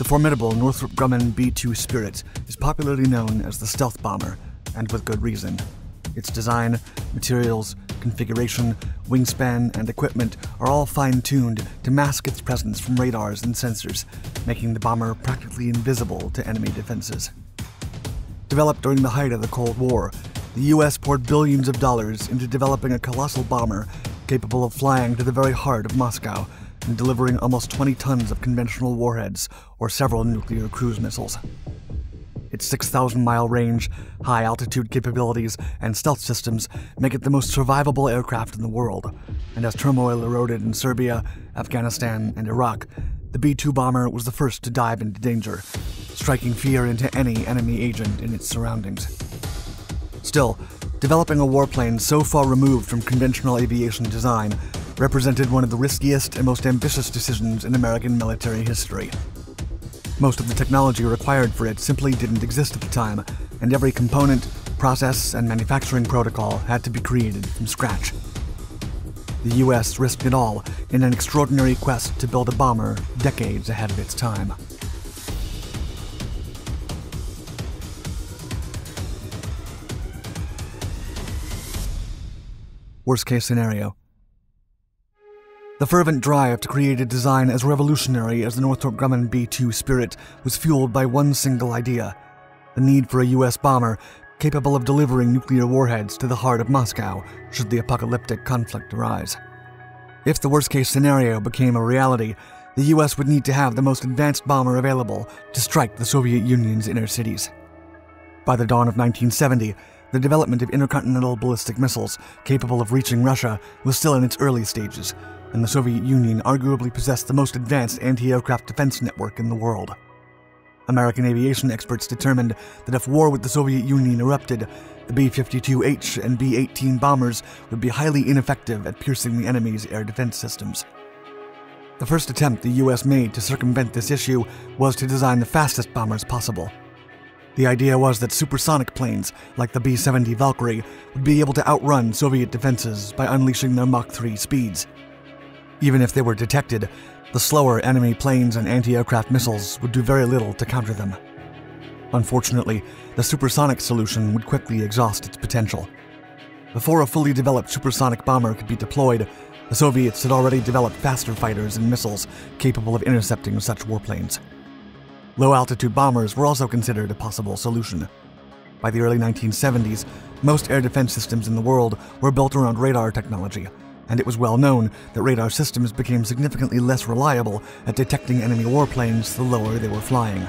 The formidable Northrop Grumman B 2 Spirit is popularly known as the stealth bomber, and with good reason. Its design, materials, configuration, wingspan, and equipment are all fine tuned to mask its presence from radars and sensors, making the bomber practically invisible to enemy defenses. Developed during the height of the Cold War, the US poured billions of dollars into developing a colossal bomber capable of flying to the very heart of Moscow and delivering almost 20 tons of conventional warheads or several nuclear cruise missiles. Its 6,000 mile range, high altitude capabilities, and stealth systems make it the most survivable aircraft in the world. And as turmoil eroded in Serbia, Afghanistan, and Iraq, the B 2 bomber was the first to dive into danger, striking fear into any enemy agent in its surroundings. Still, developing a warplane so far removed from conventional aviation design represented one of the riskiest and most ambitious decisions in American military history. Most of the technology required for it simply didn't exist at the time, and every component, process, and manufacturing protocol had to be created from scratch. The US risked it all in an extraordinary quest to build a bomber decades ahead of its time. Worst case scenario the fervent drive to create a design as revolutionary as the Northrop Grumman B 2 Spirit was fueled by one single idea the need for a US bomber capable of delivering nuclear warheads to the heart of Moscow should the apocalyptic conflict arise. If the worst case scenario became a reality, the US would need to have the most advanced bomber available to strike the Soviet Union's inner cities. By the dawn of 1970, the development of intercontinental ballistic missiles capable of reaching Russia was still in its early stages, and the Soviet Union arguably possessed the most advanced anti aircraft defense network in the world. American aviation experts determined that if war with the Soviet Union erupted, the B 52H and B 18 bombers would be highly ineffective at piercing the enemy's air defense systems. The first attempt the US made to circumvent this issue was to design the fastest bombers possible. The idea was that supersonic planes, like the B 70 Valkyrie, would be able to outrun Soviet defenses by unleashing their Mach 3 speeds. Even if they were detected, the slower enemy planes and anti aircraft missiles would do very little to counter them. Unfortunately, the supersonic solution would quickly exhaust its potential. Before a fully developed supersonic bomber could be deployed, the Soviets had already developed faster fighters and missiles capable of intercepting such warplanes. Low altitude bombers were also considered a possible solution. By the early 1970s, most air defense systems in the world were built around radar technology, and it was well known that radar systems became significantly less reliable at detecting enemy warplanes the lower they were flying.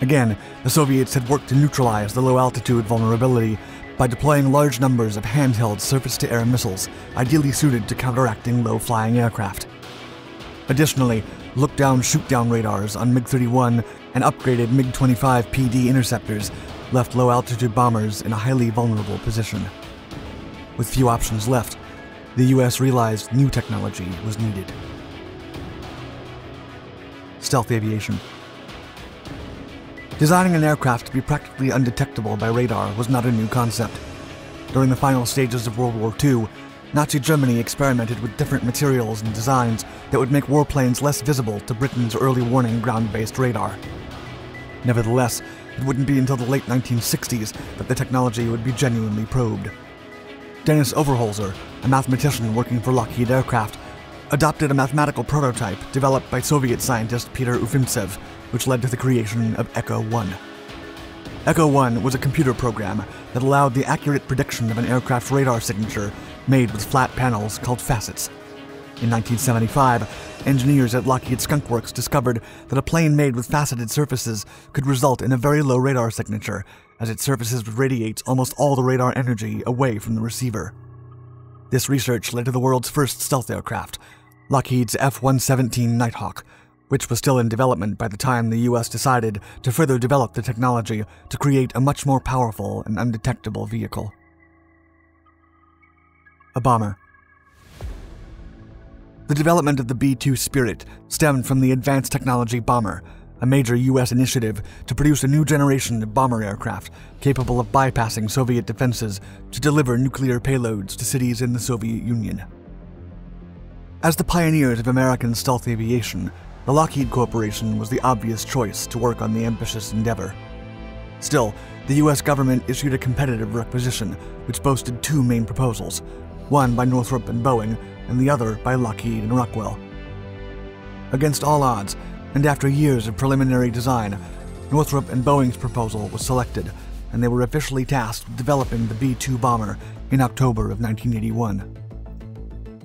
Again, the Soviets had worked to neutralize the low altitude vulnerability by deploying large numbers of handheld surface to air missiles, ideally suited to counteracting low flying aircraft. Additionally, look down shoot down radars on MiG 31 and upgraded MiG 25 PD interceptors left low altitude bombers in a highly vulnerable position. With few options left, the US realized new technology was needed. Stealth aviation. Designing an aircraft to be practically undetectable by radar was not a new concept. During the final stages of World War II, Nazi Germany experimented with different materials and designs that would make warplanes less visible to Britain's early warning ground based radar. Nevertheless, it wouldn't be until the late 1960s that the technology would be genuinely probed. Dennis Overholser, a mathematician working for Lockheed Aircraft, adopted a mathematical prototype developed by Soviet scientist Peter Ufimtsev, which led to the creation of Echo 1. Echo 1 was a computer program that allowed the accurate prediction of an aircraft's radar signature made with flat panels called facets. In 1975, engineers at Lockheed Skunk Works discovered that a plane made with faceted surfaces could result in a very low radar signature as its surfaces would radiate almost all the radar energy away from the receiver. This research led to the world's first stealth aircraft, Lockheed's F 117 Nighthawk, which was still in development by the time the US decided to further develop the technology to create a much more powerful and undetectable vehicle. A bomber. The development of the B 2 Spirit stemmed from the Advanced Technology Bomber, a major U.S. initiative to produce a new generation of bomber aircraft capable of bypassing Soviet defenses to deliver nuclear payloads to cities in the Soviet Union. As the pioneers of American stealth aviation, the Lockheed Corporation was the obvious choice to work on the ambitious endeavor. Still, the US government issued a competitive requisition which boasted two main proposals one by Northrop and Boeing, and the other by Lockheed and Rockwell. Against all odds, and after years of preliminary design, Northrop and Boeing's proposal was selected, and they were officially tasked with developing the B 2 bomber in October of 1981.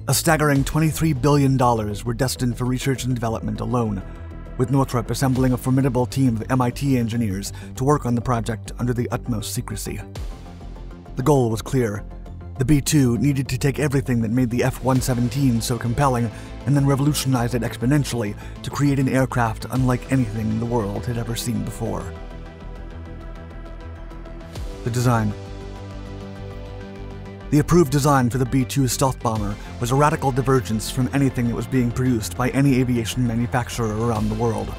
A staggering $23 billion were destined for research and development alone, with Northrop assembling a formidable team of MIT engineers to work on the project under the utmost secrecy. The goal was clear. The B 2 needed to take everything that made the F 117 so compelling and then revolutionize it exponentially to create an aircraft unlike anything the world had ever seen before. The design the approved design for the B 2 stealth bomber was a radical divergence from anything that was being produced by any aviation manufacturer around the world.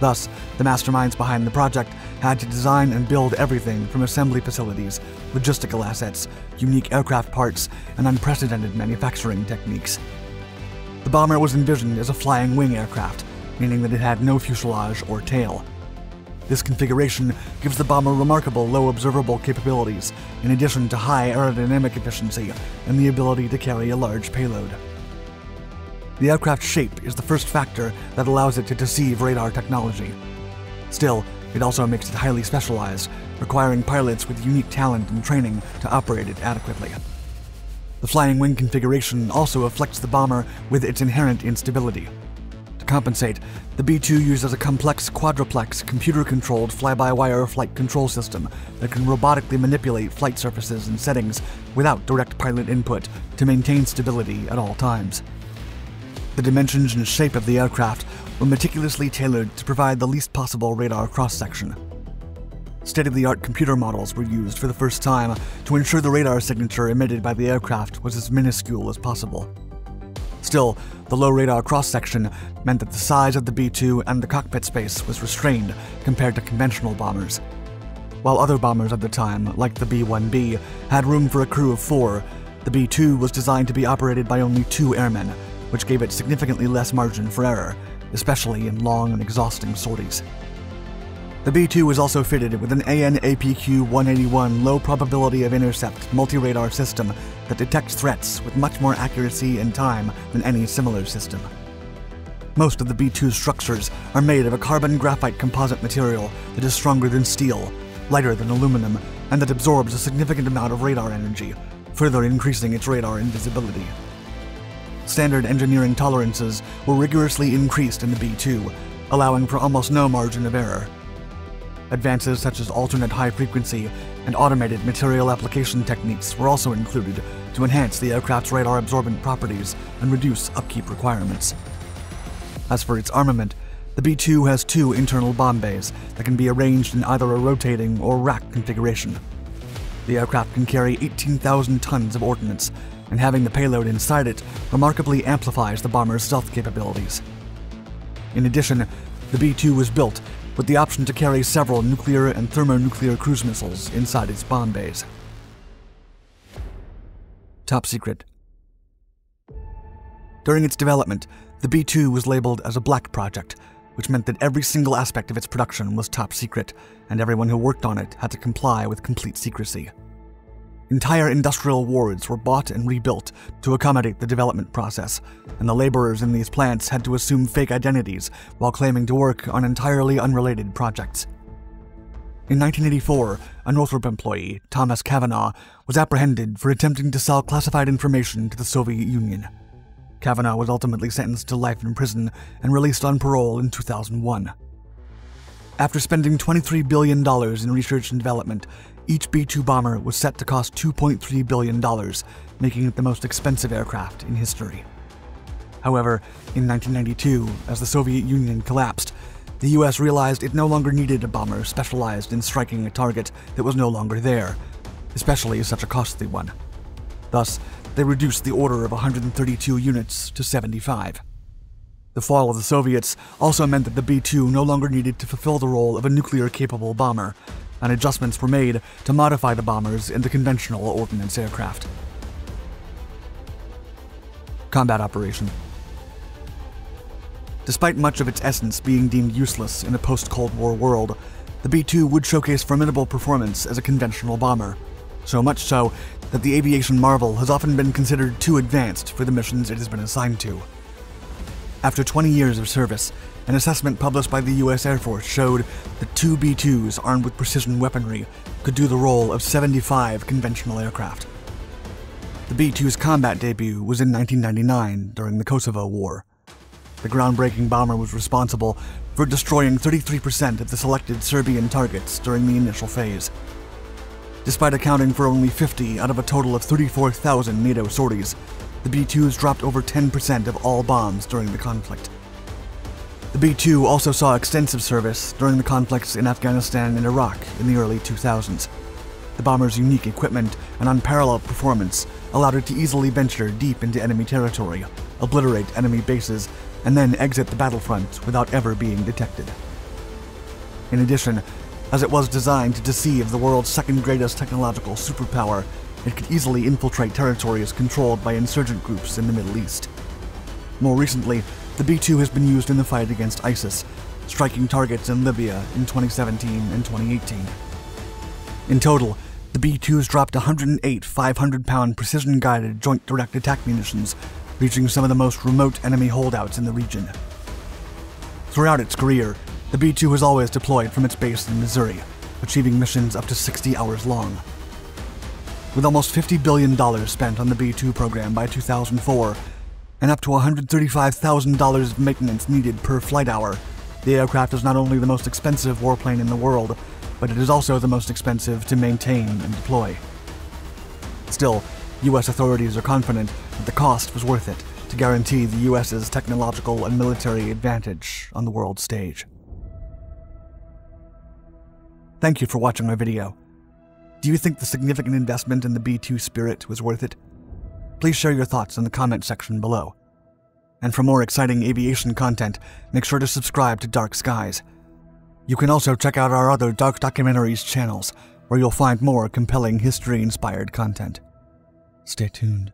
Thus, the masterminds behind the project had to design and build everything from assembly facilities, logistical assets, unique aircraft parts, and unprecedented manufacturing techniques. The bomber was envisioned as a flying wing aircraft, meaning that it had no fuselage or tail. This configuration gives the bomber remarkable low observable capabilities, in addition to high aerodynamic efficiency and the ability to carry a large payload. The aircraft's shape is the first factor that allows it to deceive radar technology. Still, it also makes it highly specialized, requiring pilots with unique talent and training to operate it adequately. The flying wing configuration also afflicts the bomber with its inherent instability. To compensate, the B 2 uses a complex quadruplex computer controlled fly by wire flight control system that can robotically manipulate flight surfaces and settings without direct pilot input to maintain stability at all times. The dimensions and shape of the aircraft were meticulously tailored to provide the least possible radar cross section. State of the art computer models were used for the first time to ensure the radar signature emitted by the aircraft was as minuscule as possible. Still, the low radar cross section meant that the size of the B 2 and the cockpit space was restrained compared to conventional bombers. While other bombers at the time, like the B 1B, had room for a crew of four, the B 2 was designed to be operated by only two airmen, which gave it significantly less margin for error, especially in long and exhausting sorties. The B-2 was also fitted with an AN/APQ-181 low probability of intercept multi-radar system that detects threats with much more accuracy and time than any similar system. Most of the B-2's structures are made of a carbon graphite composite material that is stronger than steel, lighter than aluminum, and that absorbs a significant amount of radar energy, further increasing its radar invisibility. Standard engineering tolerances were rigorously increased in the B-2, allowing for almost no margin of error. Advances such as alternate high frequency and automated material application techniques were also included to enhance the aircraft's radar absorbent properties and reduce upkeep requirements. As for its armament, the B 2 has two internal bomb bays that can be arranged in either a rotating or rack configuration. The aircraft can carry 18,000 tons of ordnance, and having the payload inside it remarkably amplifies the bomber's stealth capabilities. In addition, the B 2 was built with the option to carry several nuclear and thermonuclear cruise missiles inside its bomb bays. Top secret. During its development, the B 2 was labeled as a black project, which meant that every single aspect of its production was top secret, and everyone who worked on it had to comply with complete secrecy. Entire industrial wards were bought and rebuilt to accommodate the development process, and the laborers in these plants had to assume fake identities while claiming to work on entirely unrelated projects. In 1984, a Northrop employee, Thomas Cavanagh, was apprehended for attempting to sell classified information to the Soviet Union. Cavanagh was ultimately sentenced to life in prison and released on parole in 2001. After spending $23 billion in research and development, each B 2 bomber was set to cost $2.3 billion, making it the most expensive aircraft in history. However, in 1992, as the Soviet Union collapsed, the US realized it no longer needed a bomber specialized in striking a target that was no longer there, especially such a costly one. Thus, they reduced the order of 132 units to 75. The fall of the Soviets also meant that the B 2 no longer needed to fulfill the role of a nuclear capable bomber, and adjustments were made to modify the bombers into conventional ordnance aircraft. Combat Operation Despite much of its essence being deemed useless in a post Cold War world, the B 2 would showcase formidable performance as a conventional bomber. So much so that the aviation marvel has often been considered too advanced for the missions it has been assigned to. After 20 years of service, an assessment published by the US Air Force showed that two B 2s armed with precision weaponry could do the role of 75 conventional aircraft. The B 2's combat debut was in 1999 during the Kosovo War. The groundbreaking bomber was responsible for destroying 33% of the selected Serbian targets during the initial phase. Despite accounting for only 50 out of a total of 34,000 NATO sorties, the B 2s dropped over 10% of all bombs during the conflict. The B 2 also saw extensive service during the conflicts in Afghanistan and Iraq in the early 2000s. The bomber's unique equipment and unparalleled performance allowed it to easily venture deep into enemy territory, obliterate enemy bases, and then exit the battlefront without ever being detected. In addition, as it was designed to deceive the world's second greatest technological superpower, it could easily infiltrate territories controlled by insurgent groups in the Middle East. More recently, the B 2 has been used in the fight against ISIS, striking targets in Libya in 2017 and 2018. In total, the B 2s dropped 108 500 pound precision guided joint direct attack munitions, reaching some of the most remote enemy holdouts in the region. Throughout its career, the B 2 has always deployed from its base in Missouri, achieving missions up to 60 hours long. With almost $50 billion spent on the B 2 program by 2004, and up to $135,000 of maintenance needed per flight hour, the aircraft is not only the most expensive warplane in the world, but it is also the most expensive to maintain and deploy. Still, US authorities are confident that the cost was worth it to guarantee the US's technological and military advantage on the world stage. Thank you for watching my video. Do you think the significant investment in the B-2 Spirit was worth it? Please share your thoughts in the comment section below. And for more exciting aviation content, make sure to subscribe to Dark Skies. You can also check out our other Dark Documentaries channels, where you'll find more compelling history inspired content. Stay tuned.